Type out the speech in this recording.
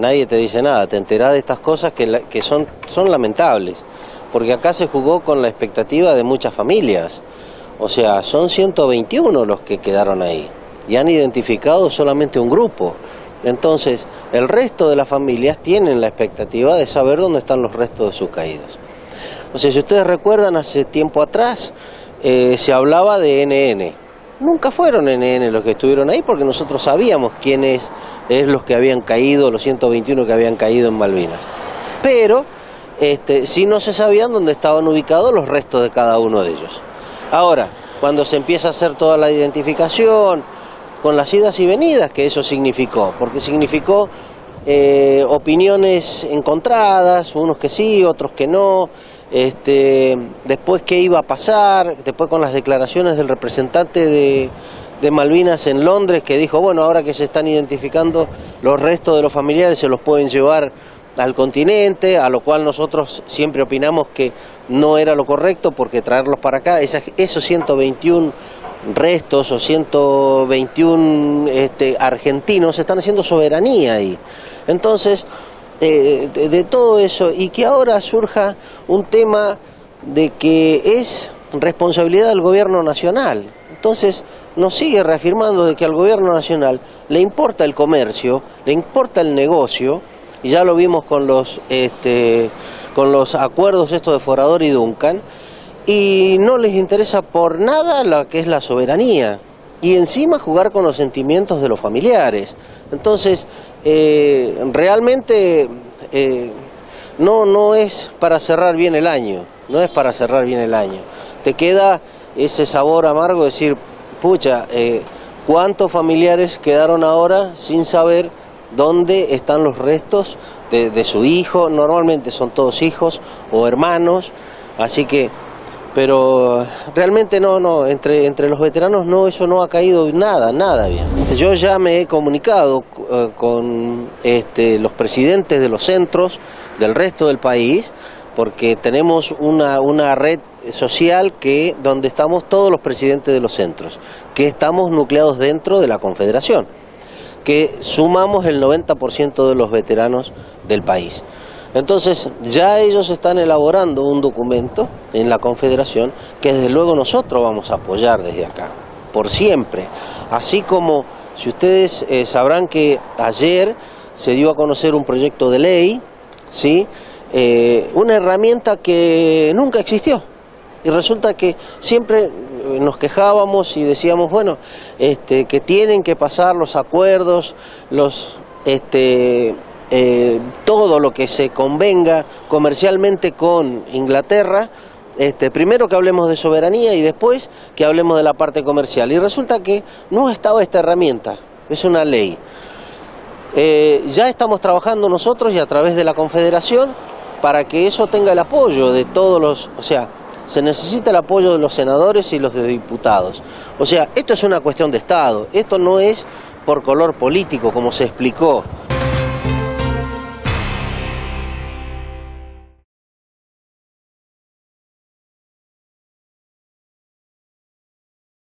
nadie te dice nada, te enterás de estas cosas que, que son, son lamentables, porque acá se jugó con la expectativa de muchas familias, o sea, son 121 los que quedaron ahí y han identificado solamente un grupo. Entonces, el resto de las familias tienen la expectativa de saber dónde están los restos de sus caídos. O sea, si ustedes recuerdan, hace tiempo atrás eh, se hablaba de NN. Nunca fueron NN los que estuvieron ahí porque nosotros sabíamos quiénes es los que habían caído, los 121 que habían caído en Malvinas. Pero este, sí no se sabían dónde estaban ubicados los restos de cada uno de ellos. Ahora, cuando se empieza a hacer toda la identificación, con las idas y venidas que eso significó, porque significó eh, opiniones encontradas, unos que sí, otros que no, este, después qué iba a pasar, después con las declaraciones del representante de, de Malvinas en Londres que dijo, bueno, ahora que se están identificando los restos de los familiares se los pueden llevar al continente, a lo cual nosotros siempre opinamos que no era lo correcto porque traerlos para acá, esos 121 restos o 121 este, argentinos están haciendo soberanía ahí. Entonces, eh, de, todo eso, y que ahora surja un tema de que es responsabilidad del gobierno nacional. Entonces, nos sigue reafirmando de que al gobierno nacional le importa el comercio, le importa el negocio, y ya lo vimos con los, este, con los acuerdos estos de Forador y Duncan, y no les interesa por nada lo que es la soberanía y encima jugar con los sentimientos de los familiares. Entonces, eh, realmente eh, no, no es para cerrar bien el año, no es para cerrar bien el año. Te queda ese sabor amargo de decir, pucha, eh, ¿cuántos familiares quedaron ahora sin saber dónde están los restos de, de su hijo? Normalmente son todos hijos o hermanos, así que pero realmente no, no, entre, entre los veteranos no, eso no ha caído nada, nada bien. Yo ya me he comunicado eh, con este, los presidentes de los centros del resto del país, porque tenemos una, una red social que, donde estamos todos los presidentes de los centros, que estamos nucleados dentro de la Confederación, que sumamos el 90% de los veteranos del país. Entonces ya ellos están elaborando un documento en la Confederación que desde luego nosotros vamos a apoyar desde acá, por siempre. Así como si ustedes eh, sabrán que ayer se dio a conocer un proyecto de ley, ¿sí? Eh, una herramienta que nunca existió. Y resulta que siempre eh, nos quejábamos y decíamos, bueno, este, que tienen que pasar los acuerdos, los este, eh, todo lo que se convenga comercialmente con Inglaterra, este, primero que hablemos de soberanía y después que hablemos de la parte comercial. Y resulta que no estaba esta herramienta, es una ley. Eh, ya estamos trabajando nosotros y a través de la Confederación para que eso tenga el apoyo de todos los, o sea, se necesita el apoyo de los senadores y los de diputados. O sea, esto es una cuestión de Estado, esto no es por color político, como se explicó.